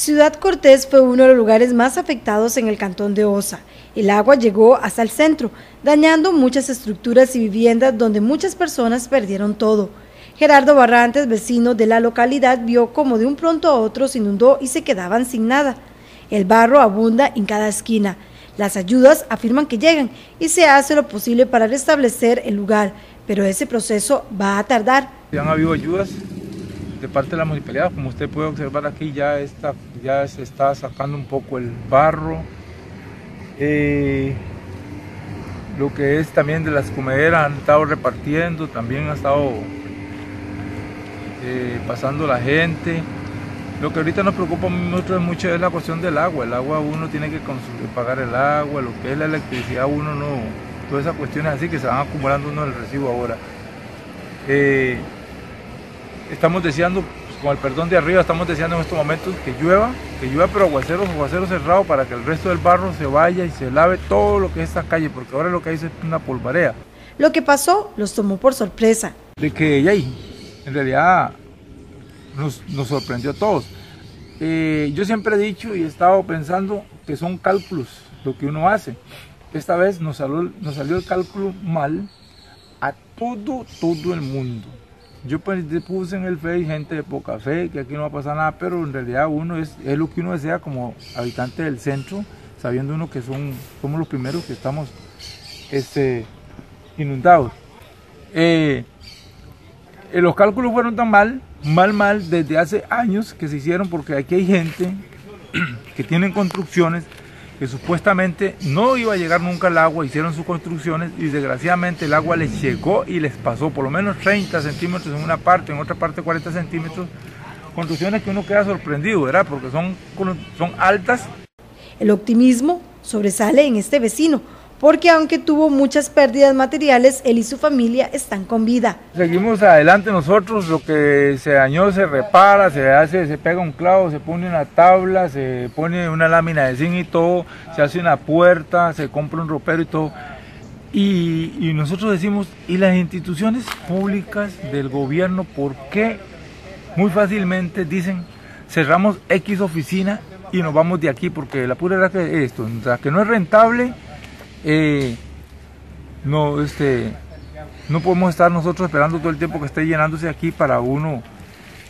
Ciudad Cortés fue uno de los lugares más afectados en el cantón de Osa. El agua llegó hasta el centro, dañando muchas estructuras y viviendas donde muchas personas perdieron todo. Gerardo Barrantes, vecino de la localidad, vio como de un pronto a otro se inundó y se quedaban sin nada. El barro abunda en cada esquina. Las ayudas afirman que llegan y se hace lo posible para restablecer el lugar, pero ese proceso va a tardar. Ya han habido ayudas de parte de la municipalidad, como usted puede observar aquí ya, está, ya se está sacando un poco el barro, eh, lo que es también de las comederas han estado repartiendo, también ha estado eh, pasando la gente. Lo que ahorita nos preocupa mucho, mucho es la cuestión del agua, el agua uno tiene que pagar el agua, lo que es la electricidad uno no, todas esas cuestiones así que se van acumulando uno en el recibo ahora. Eh, estamos deseando, pues, con el perdón de arriba, estamos deseando en estos momentos que llueva, que llueva pero aguaceros, aguaceros cerrados para que el resto del barro se vaya y se lave todo lo que es esta calle, porque ahora lo que hay es una polvarea. Lo que pasó los tomó por sorpresa. De que ya en realidad nos, sorprendió a todos. Eh, yo siempre he dicho y he estado pensando que son cálculos lo que uno hace. Esta vez nos salió, nos salió el cálculo mal a todo, todo el mundo. Yo pues, puse en el Face gente de poca fe, que aquí no va a pasar nada, pero en realidad uno es, es lo que uno desea como habitante del centro, sabiendo uno que son, somos los primeros que estamos este, inundados. Eh, eh, los cálculos fueron tan mal, mal, mal, desde hace años que se hicieron, porque aquí hay gente que tienen construcciones que supuestamente no iba a llegar nunca el agua, hicieron sus construcciones y desgraciadamente el agua les llegó y les pasó por lo menos 30 centímetros en una parte, en otra parte 40 centímetros, construcciones que uno queda sorprendido, ¿verdad? Porque son, son altas. El optimismo sobresale en este vecino, porque aunque tuvo muchas pérdidas materiales, él y su familia están con vida. Seguimos adelante nosotros, lo que se dañó se repara, se hace, se pega un clavo, se pone una tabla, se pone una lámina de zinc y todo, se hace una puerta, se compra un ropero y todo. Y, nosotros decimos, ¿y las instituciones públicas del gobierno por qué muy fácilmente dicen cerramos X oficina y nos vamos de aquí? Porque la pura verdad que esto, o que no es rentable eh, no, este, no podemos estar nosotros esperando todo el tiempo que esté llenándose aquí para uno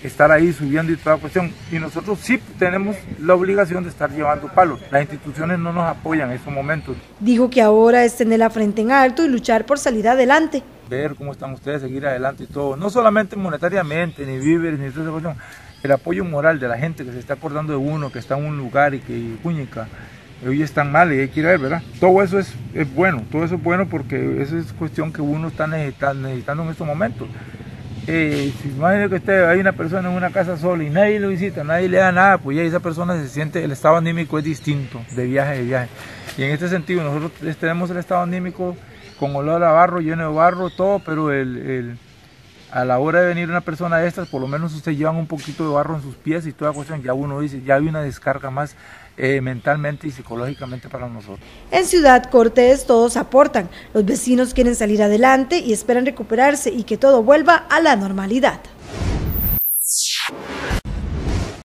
estar ahí subiendo y toda cuestión. Y nosotros sí tenemos la obligación de estar llevando palos. Las instituciones no nos apoyan en estos momentos. Dijo que ahora es tener la frente en alto y luchar por salir adelante. Ver cómo están ustedes, seguir adelante y todo. No solamente monetariamente, ni víveres, ni toda esa cuestión. El apoyo moral de la gente que se está acordando de uno, que está en un lugar y que puñica hoy están mal y hay que ir a ver, ¿verdad? Todo eso es, es, bueno, todo eso es bueno porque esa es cuestión que uno está necesitando, necesitando en estos momentos. Eh, si imagínate que usted hay una persona en una casa sola y nadie lo visita, nadie le da nada, pues ya esa persona se siente, el estado anímico es distinto de viaje de viaje. Y en este sentido nosotros tenemos el estado anímico con olor a barro, lleno de barro, todo, pero el, el, a la hora de venir una persona de estas, por lo menos usted llevan un poquito de barro en sus pies y toda cuestión, ya uno dice, ya hay una descarga más eh, mentalmente y psicológicamente para nosotros. En Ciudad Cortés todos aportan, los vecinos quieren salir adelante y esperan recuperarse y que todo vuelva a la normalidad.